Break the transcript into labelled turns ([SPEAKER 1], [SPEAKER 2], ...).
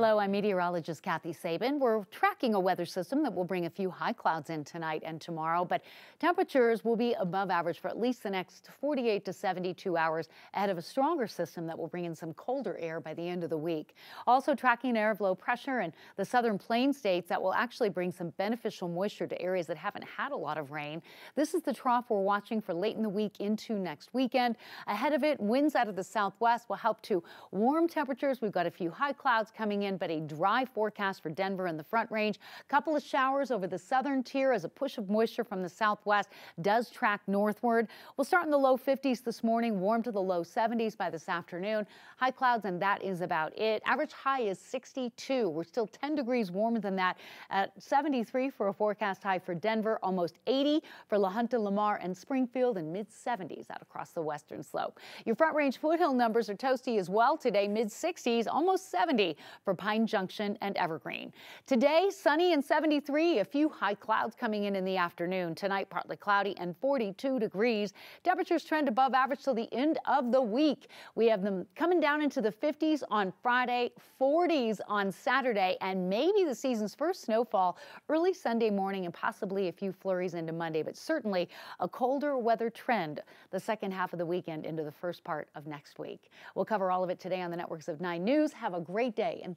[SPEAKER 1] Hello, I'm meteorologist Kathy Sabin. We're tracking a weather system that will bring a few high clouds in tonight and tomorrow, but temperatures will be above average for at least the next 48 to 72 hours ahead of a stronger system that will bring in some colder air by the end of the week. Also tracking air of low pressure in the southern plain states that will actually bring some beneficial moisture to areas that haven't had a lot of rain. This is the trough we're watching for late in the week into next weekend. Ahead of it, winds out of the southwest will help to warm temperatures. We've got a few high clouds coming coming in, but a dry forecast for Denver and the Front Range. A couple of showers over the southern tier as a push of moisture from the southwest does track northward. We'll start in the low 50s this morning, warm to the low 70s by this afternoon. High clouds, and that is about it. Average high is 62. We're still 10 degrees warmer than that at 73 for a forecast high for Denver, almost 80 for La Junta, Lamar, and Springfield, and mid 70s out across the western slope. Your Front Range foothill numbers are toasty as well today, mid 60s, almost 70 for Pine Junction and Evergreen. Today, sunny and 73, a few high clouds coming in in the afternoon. Tonight, partly cloudy and 42 degrees. Temperatures trend above average till the end of the week. We have them coming down into the 50s on Friday, 40s on Saturday, and maybe the season's first snowfall early Sunday morning and possibly a few flurries into Monday, but certainly a colder weather trend the second half of the weekend into the first part of next week. We'll cover all of it today on the networks of 9 News. Have a great day and